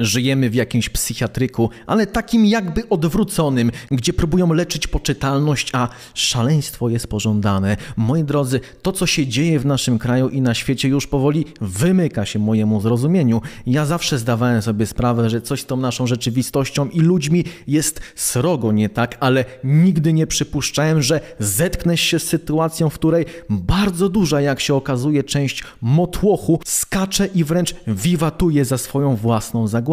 Żyjemy w jakimś psychiatryku, ale takim jakby odwróconym, gdzie próbują leczyć poczytalność, a szaleństwo jest pożądane. Moi drodzy, to co się dzieje w naszym kraju i na świecie już powoli wymyka się mojemu zrozumieniu. Ja zawsze zdawałem sobie sprawę, że coś z tą naszą rzeczywistością i ludźmi jest srogo nie tak, ale nigdy nie przypuszczałem, że zetknę się z sytuacją, w której bardzo duża, jak się okazuje, część motłochu skacze i wręcz wiwatuje za swoją własną zagładą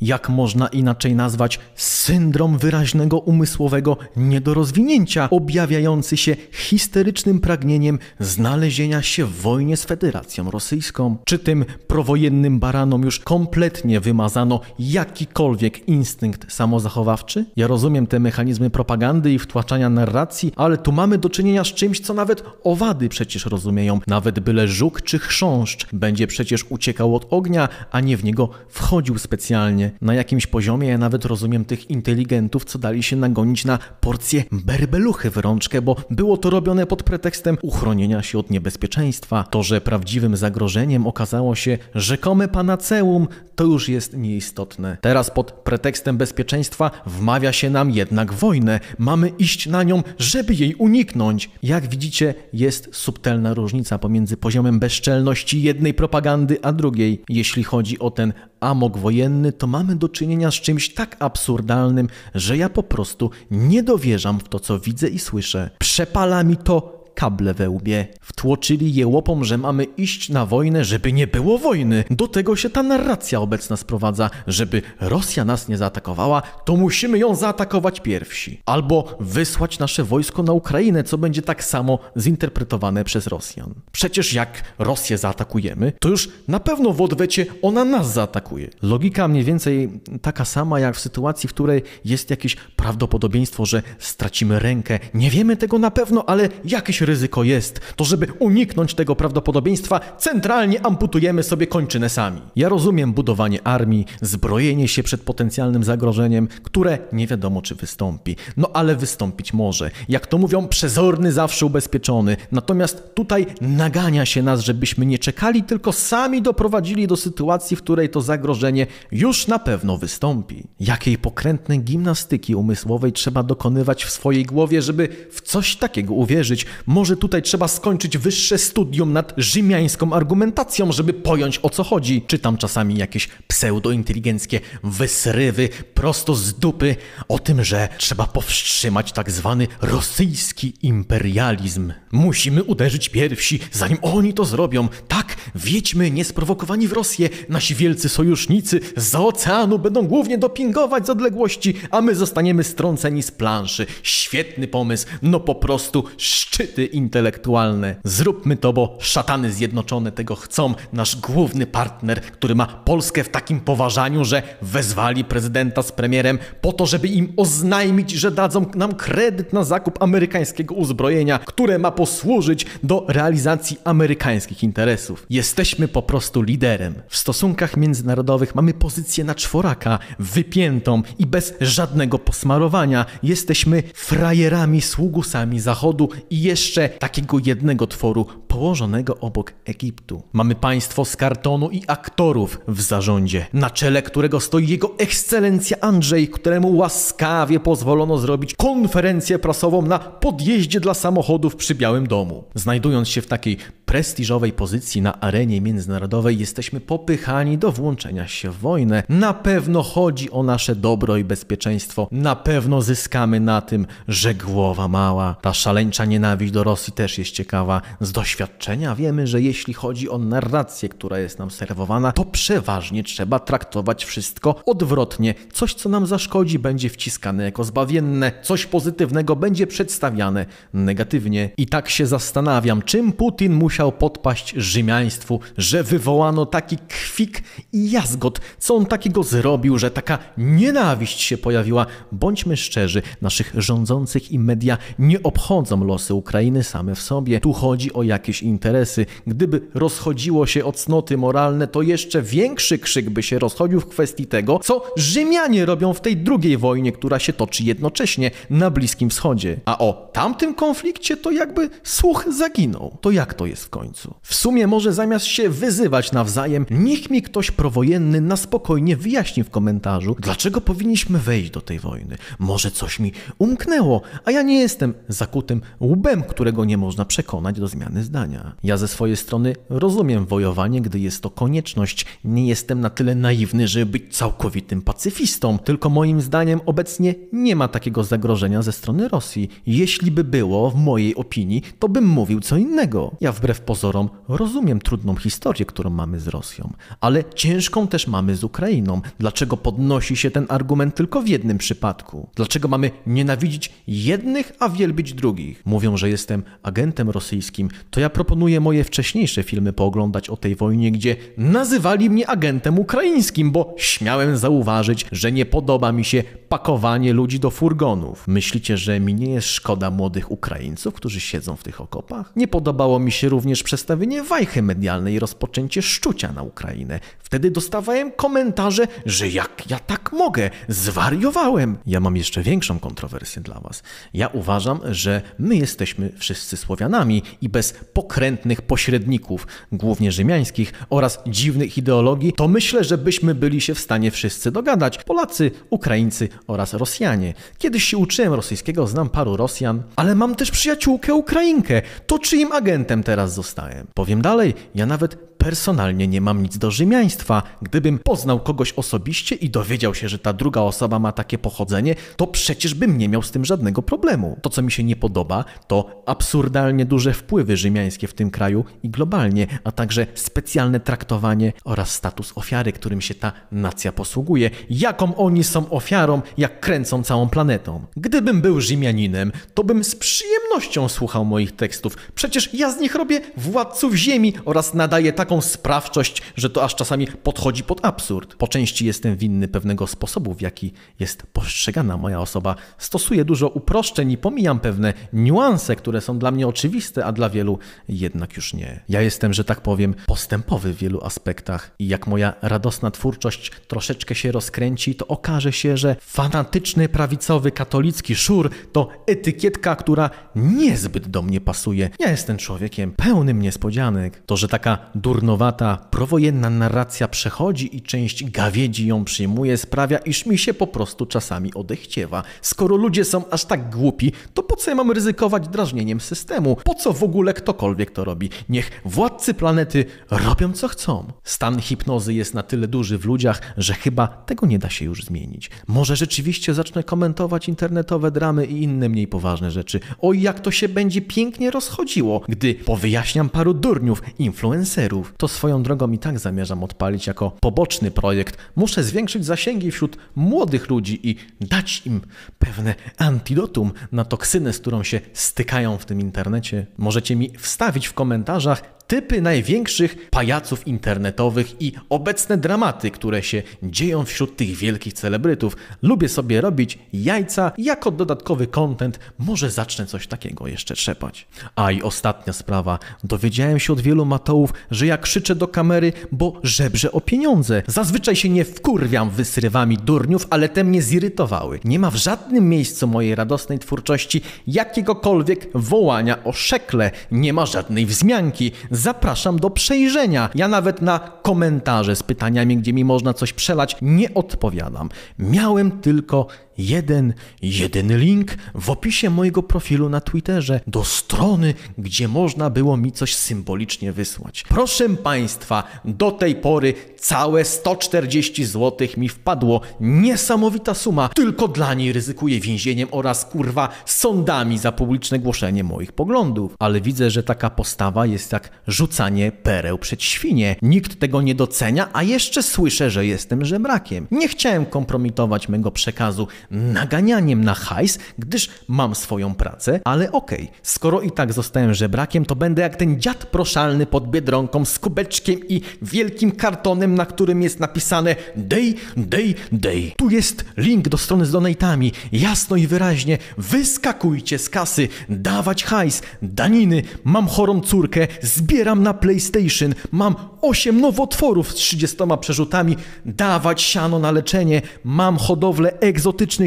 Jak można inaczej nazwać syndrom wyraźnego umysłowego niedorozwinięcia, objawiający się histerycznym pragnieniem znalezienia się w wojnie z Federacją Rosyjską? Czy tym prowojennym baranom już kompletnie wymazano jakikolwiek instynkt samozachowawczy? Ja rozumiem te mechanizmy propagandy i wtłaczania narracji, ale tu mamy do czynienia z czymś, co nawet owady przecież rozumieją. Nawet byle żuk czy chrząszcz będzie przecież uciekał od ognia, a nie w niego wchodził specjalnie specjalnie. Na jakimś poziomie ja nawet rozumiem tych inteligentów, co dali się nagonić na porcję berbeluchy w rączkę, bo było to robione pod pretekstem uchronienia się od niebezpieczeństwa. To, że prawdziwym zagrożeniem okazało się rzekome panaceum, to już jest nieistotne. Teraz pod pretekstem bezpieczeństwa wmawia się nam jednak wojnę. Mamy iść na nią, żeby jej uniknąć. Jak widzicie, jest subtelna różnica pomiędzy poziomem bezczelności jednej propagandy a drugiej. Jeśli chodzi o ten amok wojenny, to mamy do czynienia z czymś tak absurdalnym, że ja po prostu nie dowierzam w to, co widzę i słyszę. Przepala mi to kable we łbie. Wtłoczyli je łopom, że mamy iść na wojnę, żeby nie było wojny. Do tego się ta narracja obecna sprowadza. Żeby Rosja nas nie zaatakowała, to musimy ją zaatakować pierwsi. Albo wysłać nasze wojsko na Ukrainę, co będzie tak samo zinterpretowane przez Rosjan. Przecież jak Rosję zaatakujemy, to już na pewno w odwecie ona nas zaatakuje. Logika mniej więcej taka sama jak w sytuacji, w której jest jakieś prawdopodobieństwo, że stracimy rękę. Nie wiemy tego na pewno, ale jakieś ryzyko jest, to żeby uniknąć tego prawdopodobieństwa, centralnie amputujemy sobie kończynę sami. Ja rozumiem budowanie armii, zbrojenie się przed potencjalnym zagrożeniem, które nie wiadomo czy wystąpi. No ale wystąpić może. Jak to mówią, przezorny zawsze ubezpieczony. Natomiast tutaj nagania się nas, żebyśmy nie czekali, tylko sami doprowadzili do sytuacji, w której to zagrożenie już na pewno wystąpi. Jakiej pokrętnej gimnastyki umysłowej trzeba dokonywać w swojej głowie, żeby w coś takiego uwierzyć, może tutaj trzeba skończyć wyższe studium nad rzymiańską argumentacją, żeby pojąć o co chodzi. Czytam czasami jakieś pseudointeligenckie wysrywy prosto z dupy o tym, że trzeba powstrzymać tak zwany rosyjski imperializm. Musimy uderzyć pierwsi, zanim oni to zrobią. Tak, wiedźmy niesprowokowani w Rosję, nasi wielcy sojusznicy z oceanu będą głównie dopingować z odległości, a my zostaniemy strąceni z planszy. Świetny pomysł, no po prostu szczyty intelektualne. Zróbmy to, bo szatany zjednoczone tego chcą. Nasz główny partner, który ma Polskę w takim poważaniu, że wezwali prezydenta z premierem po to, żeby im oznajmić, że dadzą nam kredyt na zakup amerykańskiego uzbrojenia, które ma posłużyć do realizacji amerykańskich interesów. Jesteśmy po prostu liderem. W stosunkach międzynarodowych mamy pozycję na czworaka, wypiętą i bez żadnego posmarowania. Jesteśmy frajerami, sługusami Zachodu i jeszcze jeszcze takiego jednego tworu położonego obok Egiptu. Mamy państwo z kartonu i aktorów w zarządzie, na czele którego stoi jego ekscelencja Andrzej, któremu łaskawie pozwolono zrobić konferencję prasową na podjeździe dla samochodów przy Białym Domu. Znajdując się w takiej prestiżowej pozycji na arenie międzynarodowej, jesteśmy popychani do włączenia się w wojnę. Na pewno chodzi o nasze dobro i bezpieczeństwo. Na pewno zyskamy na tym, że głowa mała. Ta szaleńcza nienawiść do Rosji też jest ciekawa. Z doświadczenia wiemy, że jeśli chodzi o narrację, która jest nam serwowana, to przeważnie trzeba traktować wszystko odwrotnie. Coś, co nam zaszkodzi, będzie wciskane jako zbawienne, coś pozytywnego będzie przedstawiane negatywnie. I tak się zastanawiam, czym Putin musiał podpaść rzymiaństwu, że wywołano taki kwik i jazgot. Co on takiego zrobił, że taka nienawiść się pojawiła? Bądźmy szczerzy, naszych rządzących i media nie obchodzą losy Ukrainy same w sobie. Tu chodzi o jakieś interesy. Gdyby rozchodziło się o cnoty moralne, to jeszcze większy krzyk by się rozchodził w kwestii tego, co Rzymianie robią w tej drugiej wojnie, która się toczy jednocześnie na Bliskim Wschodzie. A o tamtym konflikcie to jakby słuch zaginął. To jak to jest w końcu. W sumie może zamiast się wyzywać nawzajem, niech mi ktoś prowojenny na spokojnie wyjaśni w komentarzu, dlaczego powinniśmy wejść do tej wojny. Może coś mi umknęło, a ja nie jestem zakutym łbem, którego nie można przekonać do zmiany zdania. Ja ze swojej strony rozumiem wojowanie, gdy jest to konieczność. Nie jestem na tyle naiwny, żeby być całkowitym pacyfistą, tylko moim zdaniem obecnie nie ma takiego zagrożenia ze strony Rosji. Jeśli by było, w mojej opinii, to bym mówił co innego. Ja wbrew pozorom rozumiem trudną historię, którą mamy z Rosją, ale ciężką też mamy z Ukrainą. Dlaczego podnosi się ten argument tylko w jednym przypadku? Dlaczego mamy nienawidzić jednych, a wielbić drugich? Mówią, że jestem agentem rosyjskim, to ja proponuję moje wcześniejsze filmy pooglądać o tej wojnie, gdzie nazywali mnie agentem ukraińskim, bo śmiałem zauważyć, że nie podoba mi się pakowanie ludzi do furgonów. Myślicie, że mi nie jest szkoda młodych Ukraińców, którzy siedzą w tych okopach? Nie podobało mi się również przedstawienie wajchy medialnej i rozpoczęcie szczucia na Ukrainę. Wtedy dostawałem komentarze, że jak ja tak mogę, zwariowałem. Ja mam jeszcze większą kontrowersję dla was. Ja uważam, że my jesteśmy wszyscy Słowianami i bez pokrętnych pośredników, głównie rzymiańskich oraz dziwnych ideologii, to myślę, że byśmy byli się w stanie wszyscy dogadać. Polacy, Ukraińcy oraz Rosjanie. Kiedyś się uczyłem rosyjskiego, znam paru Rosjan, ale mam też przyjaciółkę Ukrainkę. To czyim agentem teraz zostałem? Powiem dalej, ja nawet personalnie nie mam nic do rzymiaństwa. Gdybym poznał kogoś osobiście i dowiedział się, że ta druga osoba ma takie pochodzenie, to przecież bym nie miał z tym żadnego problemu. To, co mi się nie podoba, to absurdalnie duże wpływy rzymiańskie w tym kraju i globalnie, a także specjalne traktowanie oraz status ofiary, którym się ta nacja posługuje. Jaką oni są ofiarą, jak kręcą całą planetą. Gdybym był Rzymianinem, to bym z przyjemnością słuchał moich tekstów. Przecież ja z nich robię władców ziemi oraz nadaję taką sprawczość, że to aż czasami podchodzi pod absurd. Po części jestem winny pewnego sposobu, w jaki jest postrzegana moja osoba. Stosuję dużo uproszczeń i pomijam pewne niuanse, które są dla mnie oczywiste, a dla wielu jednak już nie. Ja jestem, że tak powiem, postępowy w wielu aspektach i jak moja radosna twórczość troszeczkę się rozkręci, to okaże się, że fanatyczny, prawicowy, katolicki szur to etykietka, która niezbyt do mnie pasuje. Ja jestem człowiekiem pełnym niespodzianek. To, że taka durnowata, prowojenna narracja przechodzi i część gawiedzi ją przyjmuje, sprawia, iż mi się po prostu czasami odechciewa. Skoro ludzie są aż tak głupi, to po co ja mam ryzykować drażnieniem systemu? Po co w ogóle ktokolwiek to robi? Niech władcy planety robią co chcą. Stan hipnozy jest na tyle duży w ludziach, że chyba tego nie da się już zmienić. Może rzeczywiście zacznę komentować internetowe dramy i inne mniej poważne rzeczy. O jak to się będzie pięknie rozchodziło, gdy powyjaśniam paru durniów, influencerów. To swoją drogą i tak zamierzam odpalić jako poboczny projekt. Muszę zwiększyć zasięgi wśród młodych ludzi i dać im pewne antidotum na toksynę, z którą się stykają w tym internecie. Możecie mi wstawić w komentarzach typy największych pajaców internetowych i obecne dramaty, które się dzieją wśród tych wielkich celebrytów. Lubię sobie robić jajca jako dodatkowy content. Może zacznę coś takiego jeszcze trzepać. A i ostatnia sprawa. Dowiedziałem się od wielu matołów, że ja krzyczę do kamery, bo żebrze o pieniądze. Zazwyczaj się nie wkurwiam wysrywami durniów, ale te mnie zirytowały. Nie ma w żadnym miejscu mojej radosnej twórczości jakiegokolwiek wołania o szekle. Nie ma żadnej wzmianki zapraszam do przejrzenia. Ja nawet na komentarze z pytaniami, gdzie mi można coś przelać, nie odpowiadam. Miałem tylko jeden, jeden link w opisie mojego profilu na Twitterze do strony, gdzie można było mi coś symbolicznie wysłać. Proszę Państwa, do tej pory całe 140 zł mi wpadło. Niesamowita suma, tylko dla niej ryzykuję więzieniem oraz kurwa sądami za publiczne głoszenie moich poglądów. Ale widzę, że taka postawa jest jak rzucanie pereł przed świnie. Nikt tego nie docenia, a jeszcze słyszę, że jestem żebrakiem. Nie chciałem kompromitować mego przekazu naganianiem na hajs, gdyż mam swoją pracę, ale okej, okay, skoro i tak zostałem żebrakiem, to będę jak ten dziad proszalny pod Biedronką z kubeczkiem i wielkim kartonem na którym jest napisane Day, Day, Day. Tu jest link do strony z donatami. Jasno i wyraźnie. Wyskakujcie z kasy, dawać hajs, daniny. Mam chorą córkę, zbieram na PlayStation. Mam 8 nowotworów z 30 przerzutami. Dawać siano na leczenie. Mam hodowlę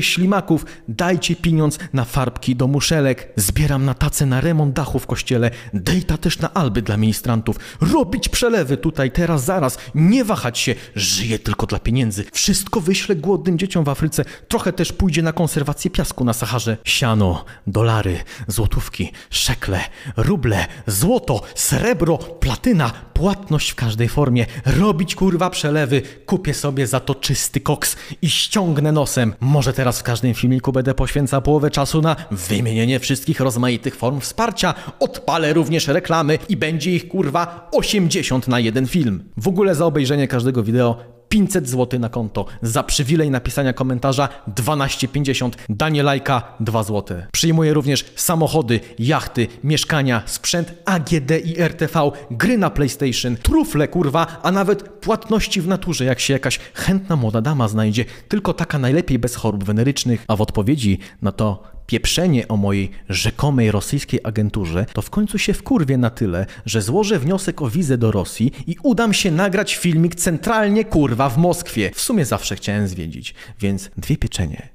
ślimaków. Dajcie pieniądz na farbki do muszelek. Zbieram na tacę na remont dachu w kościele. Dejta też na alby dla ministrantów. Robić przelewy tutaj, teraz, zaraz. Nie wahać się. Żyję tylko dla pieniędzy. Wszystko wyślę głodnym dzieciom w Afryce. Trochę też pójdzie na konserwację piasku na Saharze. Siano, dolary, złotówki, szekle, ruble, złoto, srebro, platyna, płatność w każdej formie. Robić kurwa przelewy. Kupię sobie za to czysty koks i ściągnę nosem. Może teraz w każdym filmiku będę poświęcał połowę czasu na wymienienie wszystkich rozmaitych form wsparcia. Odpalę również reklamy i będzie ich kurwa 80 na jeden film. W ogóle za obejrzenie każdego wideo 500 zł na konto. Za przywilej napisania komentarza 12,50. Danie lajka 2 zł. Przyjmuję również samochody, jachty, mieszkania, sprzęt AGD i RTV, gry na PlayStation, trufle kurwa, a nawet płatności w naturze, jak się jakaś chętna młoda dama znajdzie. Tylko taka najlepiej bez chorób wenerycznych. A w odpowiedzi na to pieprzenie o mojej rzekomej rosyjskiej agenturze, to w końcu się wkurwię na tyle, że złożę wniosek o wizę do Rosji i udam się nagrać filmik centralnie kurwa w Moskwie. W sumie zawsze chciałem zwiedzić, więc dwie pieczenie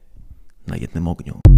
na jednym ogniu.